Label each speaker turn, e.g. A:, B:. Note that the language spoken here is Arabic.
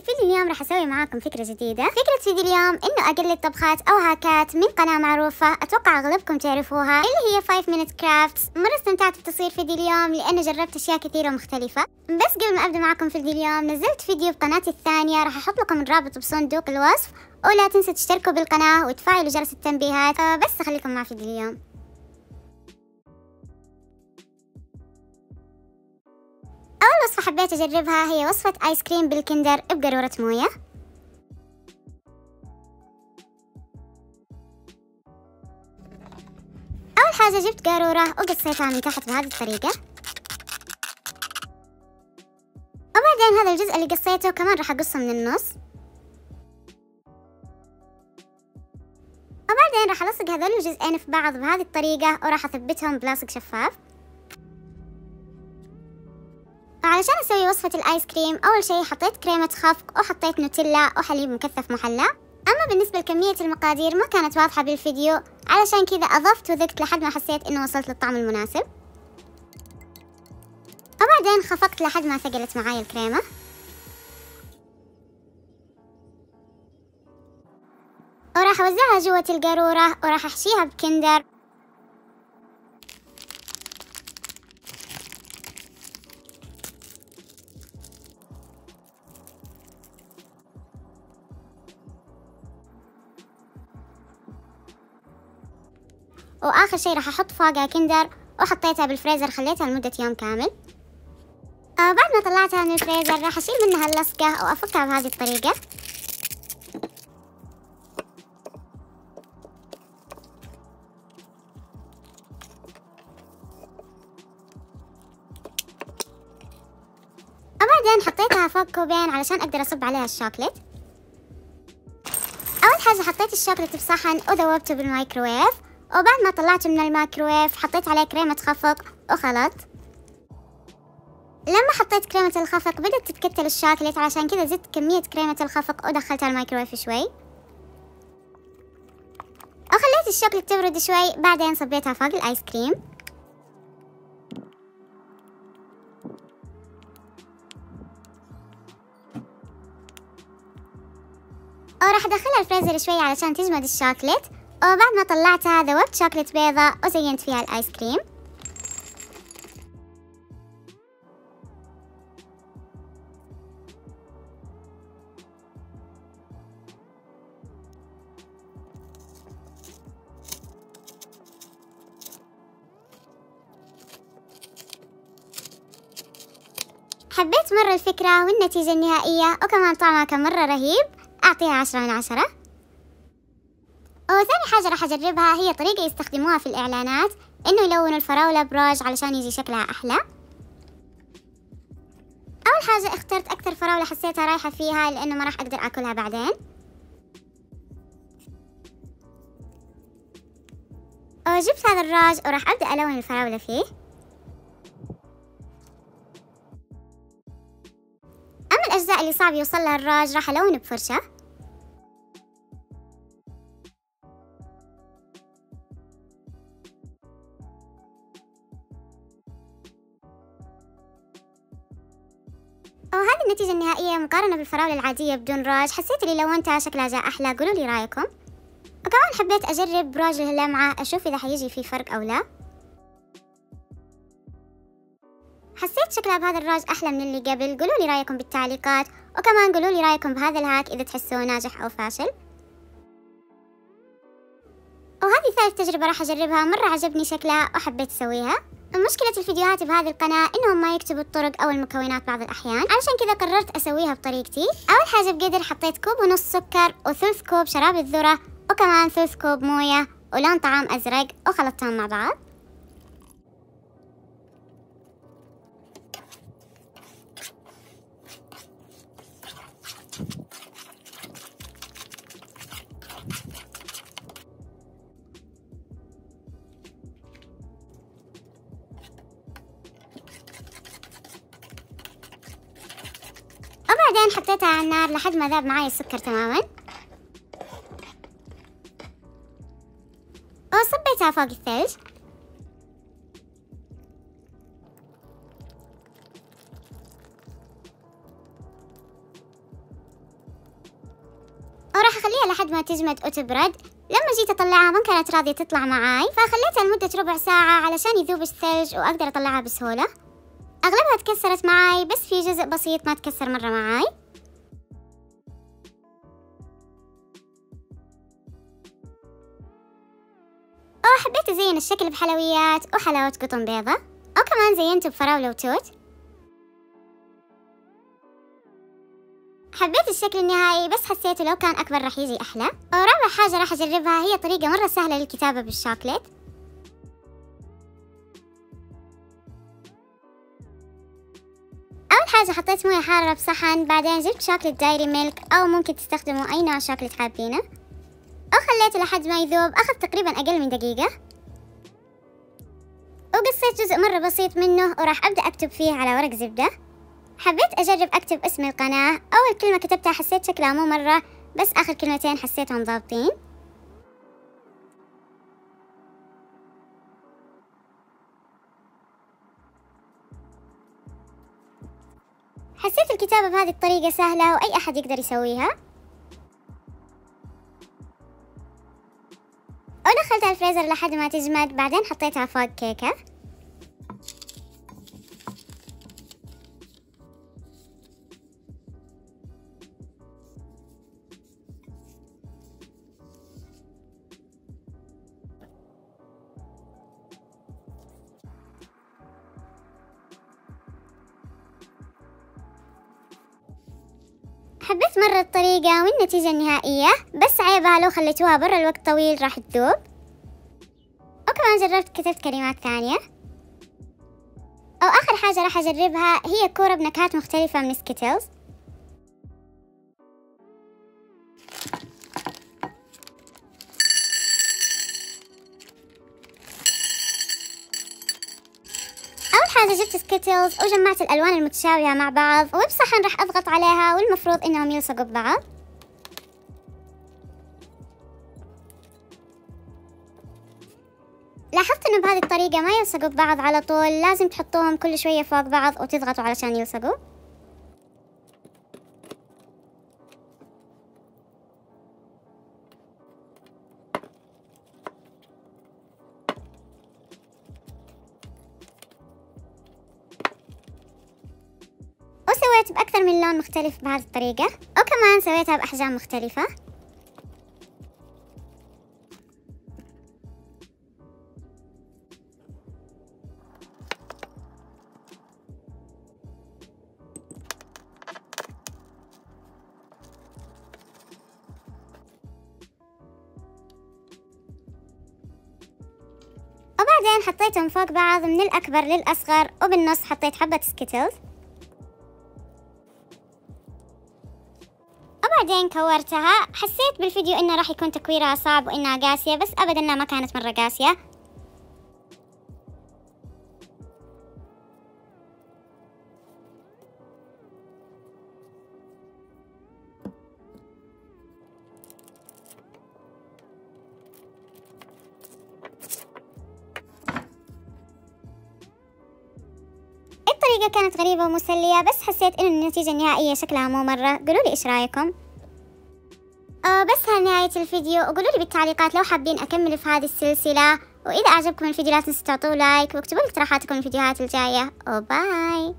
A: فيديو اليوم راح أسوي معاكم فكرة جديدة. فكرة فيديو اليوم إنه أقلد طبخات أو هاكات من قناة معروفة أتوقع أغلبكم تعرفوها اللي هي 5 minute crafts. مرة استمتعت بتصوير فيديو اليوم لأنه جربت أشياء كثيرة ومختلفة بس قبل ما أبدأ معاكم فيديو اليوم نزلت فيديو بقناتي الثانية راح أحط لكم الرابط بصندوق الوصف. ولا تنسوا تشتركوا بالقناة وتفعلوا جرس التنبيهات. بس خليكم مع فيديو اليوم. أول وصفة حبيت أجربها هي وصفة آيس كريم بالكندر بقارورة موية. أول حاجة جبت قارورة وقصيتها من تحت بهذه الطريقة. وبعدين هذا الجزء اللي قصيته كمان راح أقصه من النص. وبعدين راح ألصق هذول الجزئين في بعض بهذه الطريقة وراح أثبتهم بلاصق شفاف. وعلشان أسوي وصفة الآيس كريم أول شي حطيت كريمة خفق وحطيت نوتيلا وحليب مكثف محلى. أما بالنسبة لكمية المقادير ما كانت واضحة بالفيديو علشان كذا أضفت وذقت لحد ما حسيت إنه وصلت للطعم المناسب. وبعدين خفقت لحد ما ثقلت معاي الكريمة. وراح أوزعها جوة القارورة وراح أحشيها بكندر. وآخر شي راح أحط فوقها Kinder وحطيتها بالفريزر خليتها لمدة يوم كامل. آه بعد ما طلعتها من الفريزر راح أشيل منها اللصقة وأفكها بهذه الطريقة. وبعدين حطيتها فوق كوبين علشان أقدر أصب عليها الشوكليت. أول حاجة حطيت الشوكليت بصحن وذوبته بالمايكروويف وبعد ما طلعته من الميكروويف حطيت عليه كريمة خفق وخلط. لما حطيت كريمة الخفق بدأت تتكتل الشوكولاتة عشان كذا زدت كمية كريمة الخفق ودخلتها الميكروويف شوي. وخليت الشوكولاتة تبرد شوي. بعدين صبيتها فوق الآيس كريم. وراح أدخلها الفريزر شوي علشان تجمد الشوكولات وبعد ما طلعتها ذوبت شوكولات بيضة وزينت فيها الآيس كريم حبيت مرة الفكرة والنتيجة النهائية وكمان طعمها كان مرة رهيب. أعطيها عشرة من عشرة. وثاني حاجة راح أجربها هي طريقة يستخدموها في الإعلانات إنه يلونوا الفراولة بروج علشان يجي شكلها أحلى. أول حاجة اخترت أكثر فراولة حسيتها رايحة فيها لأنه ما راح أقدر أكلها بعدين. وجبت هذا الراج وراح أبدأ ألون الفراولة فيه. أما الأجزاء اللي صعب يوصل لها الراج راح ألون بفرشة. النتيجة النهائية مقارنة بالفراولة العادية بدون راج. حسيت اللي لونتها شكلها جاء أحلى قولوا لي رأيكم. وكمان حبيت أجرب براج اللمعة أشوف إذا حيجي فيه فرق أو لا. حسيت شكلها بهذا الراج أحلى من اللي قبل. قولوا لي رأيكم بالتعليقات. وكمان قولوا لي رأيكم بهذا الهاك إذا تحسوه ناجح أو فاشل. وهذه ثالث تجربة راح أجربها. مرة عجبني شكلها وحبيت أسويها. مشكلة الفيديوهات بهذه القناة إنهم ما يكتبوا الطرق أو المكونات بعض الأحيان علشان كذا قررت أسويها بطريقتي. أول حاجة بقدر حطيت كوب ونص سكر وثلث كوب شراب الذرة وكمان ثلث كوب موية ولون طعام أزرق وخلطتهم مع بعض. حطيتها على النار لحد ما ذاب معاي السكر تماما. وصبيتها فوق الثلج. فخليها لحد ما تجمد وتبرد. لما جيت أطلعها ما كانت راضية تطلع معاي فخليتها لمدة ربع ساعة علشان يذوب الثلج وأقدر أطلعها بسهولة. أغلبها تكسرت معاي بس في جزء بسيط ما تكسر مرة معاي. حبيت أزين الشكل بحلويات وحلاوة قطن بيضة. وكمان زينته بفراولة وتوت. حبيت الشكل النهائي بس حسيته لو كان أكبر راح يجي أحلى. ورابع حاجة راح أجربها هي طريقة مرة سهلة للكتابة بالشوكليت. أول حاجة حطيت موية حارة بصحن بعدين جبت شوكليت Dairy Milk أو ممكن تستخدموا أي نوع شوكليت حابينه. وخليته لحد ما يذوب. أخذ تقريبا أقل من دقيقة. وقصيت جزء مرة بسيط منه وراح أبدأ أكتب فيه على ورق زبدة. حبيت أجرب أكتب اسم القناة. أول كلمة كتبتها حسيت شكلها مو مرة بس آخر كلمتين حسيتهم ضابطين. حسيت الكتابة بهذه الطريقة سهلة وأي أحد يقدر يسويها. الفريزر لحد ما تجمد. بعدين حطيتها فوق كيكة. حبيت مرة الطريقة والنتيجة النهائية بس عيبها لو خليتوها برا الوقت طويل راح تذوب. وكمان جربت كتبت كلمات ثانية؟ أو آخر حاجة راح أجربها هي كورة بنكهات مختلفة من Skittles. حاجة جبت Skittles وجمعت الألوان المتشابهة مع بعض وبصحن راح أضغط عليها والمفروض إنهم يلصقوا ببعض. لاحظت إنه بهذه الطريقة ما يلصقوا ببعض على طول لازم تحطوهم كل شوية فوق بعض وتضغطوا علشان يلصقوا. سويت بأكثر من لون مختلف بهذه الطريقة وكمان سويتها بأحجام مختلفة. وبعدين حطيتهم فوق بعض من الأكبر للأصغر وبالنص حطيت حبة سكيتلز. وبعدين كورتها. حسيت بالفيديو إنه راح يكون تكويرها صعب وإنها قاسية بس ابدا ما كانت مرة قاسية. الطريقة كانت غريبة ومسلية بس حسيت إن النتيجة النهائية شكلها مو مرة. قولوا لي إيش رأيكم؟ آه بس ها نهاية الفيديو. وقولوا لي بالتعليقات لو حابين أكمل في هذه السلسلة. وإذا أعجبكم الفيديو لا تنسوا تعطوه لايك واكتبوا لي اقتراحاتكم الفيديوهات الجاية. وباي.